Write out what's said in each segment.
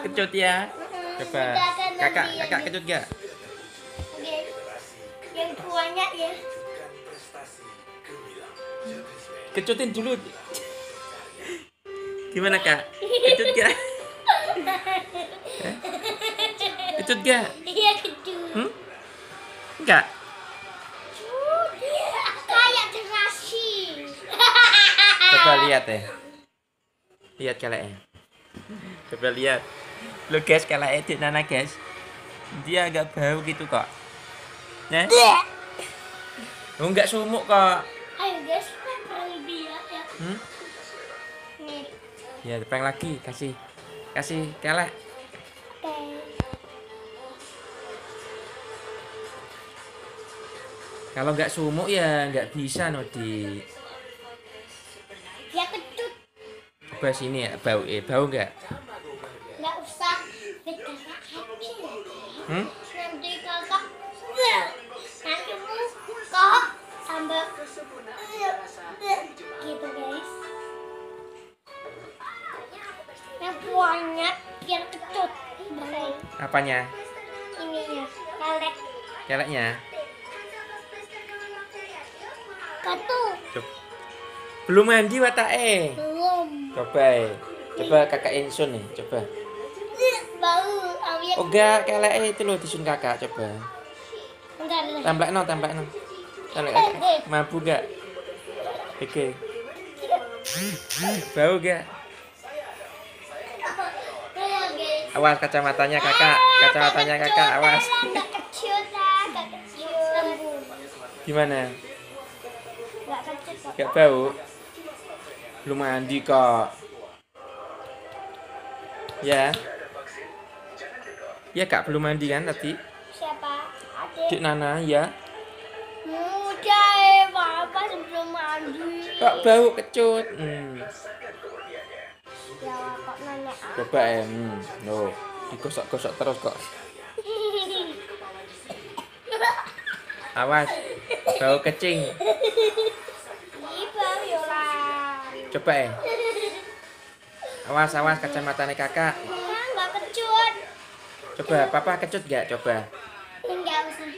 Kecut ya. Coba. Kakak, kakak kecut gak? Yang tuanya ya. Kecutin dulu. Gimana kak? Kecut gak? Kecut gak? Iya kecut. Hmm? Enggak. Kayak terasi. Coba lihat ya. Lihat keleknya. Coba lihat. Lo guys, keleknya di Nana guys. Dia agak bau gitu kok. Nah, oh, enggak sumuk kok. Ayo guys, perang dia ya. Hmm? Nih. Ya, prank lagi, kasih. Kasih kelek. Kalau nggak sumuk ya nggak bisa Nodi. Dia kecut. Coba sini ya, bau eh bau nggak? Nggak. Hmm? Nanti kakak. Nanti kok sambil gitu guys. Yang banyak biar kecut. Apanya? Ininya. Kalek. Keleknya? Batu. Coba. Belum mandi watake. Belum. Coba eh. Coba kakak insun nih, coba. Bau. Awet. Oh enggak, kelek itu loh disun kakak, coba. Tambah no, tambah no. Tambah kakak. Mampu gak? Oke. Bau gak? Awas kacamatanya kakak, kacamatanya kakak, awas. Gimana? Gak bau? Belum mandi kok. Ya. Ya kak belum mandi kan tadi? Siapa? Adik. Dik Nana ya. Muda eh, papa sebelum mandi. Kok bau kecut? Hmm. Ya kok nanya ah. Coba em. Hmm. No. Digosok-gosok terus kok. Awas. Bau kecing. Yola. Coba em. Awas awas kacamatanya kakak. Coba papa kecut gak? Coba. Enggak usah.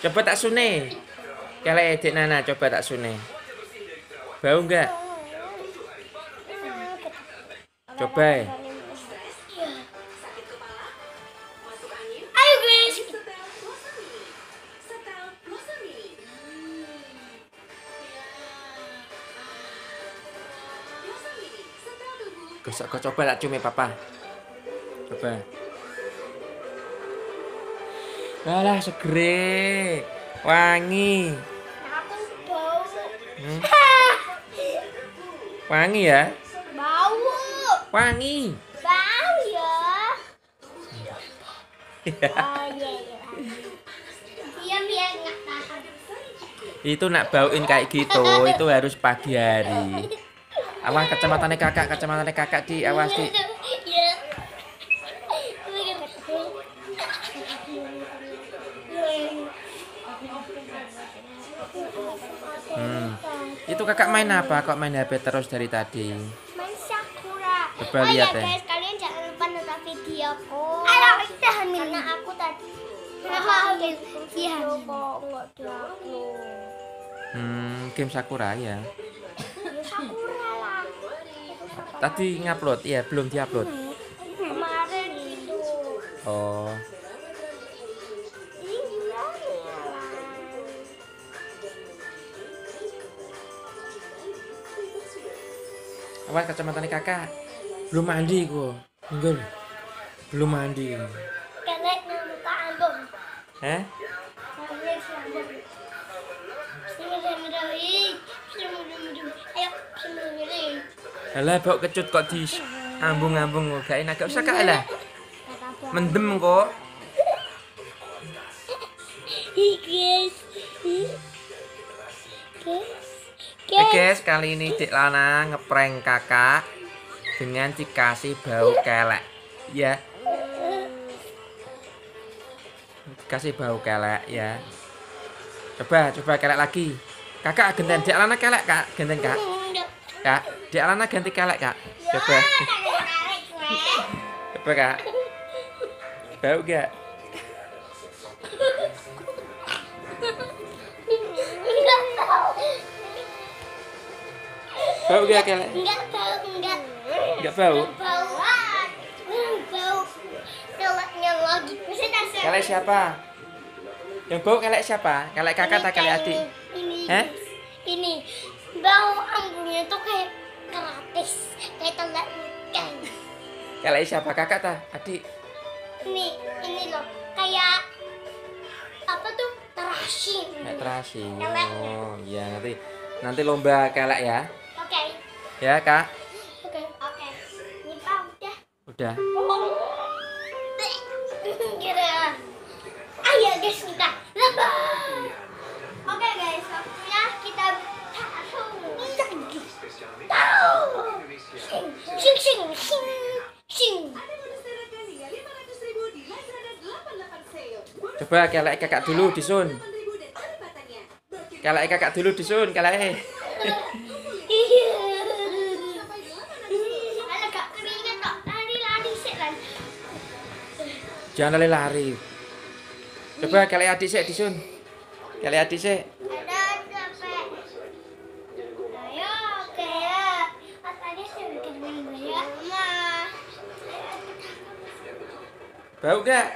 Coba tak sune. Kalau edik Nana coba tak sune. Bau nggak? Coba. eh. Gosok kok coba tak cumi papa. Coba. Alah segere. Wangi. Hmm. Wangi ya? Bau. Wangi. Bau ya. Oh iya iya. Biar nggak tahan. itu nak bauin kayak gitu, itu harus pagi hari. Awas kacamatanya kakak, kacamatanya kakak di awas di. Iya. Hmm. Itu kakak main apa? Kok main HP terus dari tadi? Main Sakura. Coba oh, lihat ya, ya. guys, kalian jangan lupa nonton videoku. Ayo, kita hamil. Karena aku tadi Kenapa hamil? Iya. Hmm, game Sakura ya. Tadi ngupload, ya belum diupload. Kemarin itu. Oh, awas kacamatanya kakak. Belum mandi gua. Enggak. Belum mandi. Kelek minta album. Hah? Alah bau kecut kok di ambung-ambung gak enak gak usah kak lah. Mendem kok. Guys. Eh guys, kali ini Dik Lana ngeprank kakak dengan dikasih bau kelek. Ya. Kasih bau kelek ya. Coba, coba kelek lagi. Kakak genten Dik Lana kelek kak, genten kak. Kak, Dik Lana ganti kelek kak. Coba, coba kak. Bau gak? Enggak. Bau gak kelek? Enggak tahu, enggak. Gak bau? Bau. Bau. Telaknya lagi. Kelek siapa? Yang bau kelek siapa? Kelek kakak atau kelek adik? Ini. Hah? Ini. Bau ambungnya tuh kayak gratis. Kayak telak ikan. Kelek siapa? Kakak ta? Adik? Ini, ini loh. Kayak apa tuh? Terasi. Kayak terasi. Oh, iya nanti nanti lomba kelek ya. Oke. Ya, Kak. Oke. Oke. Ini bau udah. Udah. Kira. Ayo guys kita lomba. Sing sing sing sing. Coba kelek kakak dulu disun. Kelek kakak dulu disun, kelek. Jangan lari-lari. Coba kelek adik sik disun. Kelek adik sik. Bau gak?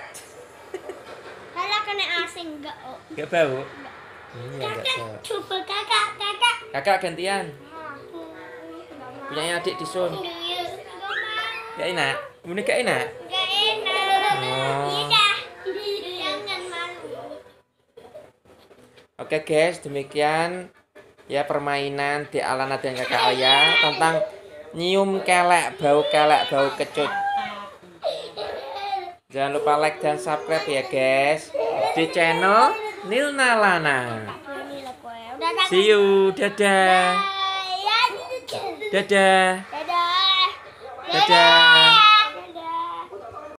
Kalau kena asing enggak, oh. Gak bau? Iya, gak Kakak, coba kakak, kakak. Kakak gantian. Punyanya adik disun. Iya, enggak. Gak enak? Ini gak enak? Enggak enak. Oh. Iya dah. Jangan malu. Oke guys, demikian ya permainan di Alana dan kakak Oya tentang nyium kelek, bau kelek, bau kecut. Jangan lupa like dan subscribe ya guys di channel Nilna Lana. See you, dadah, dadah, Dadah. dadah.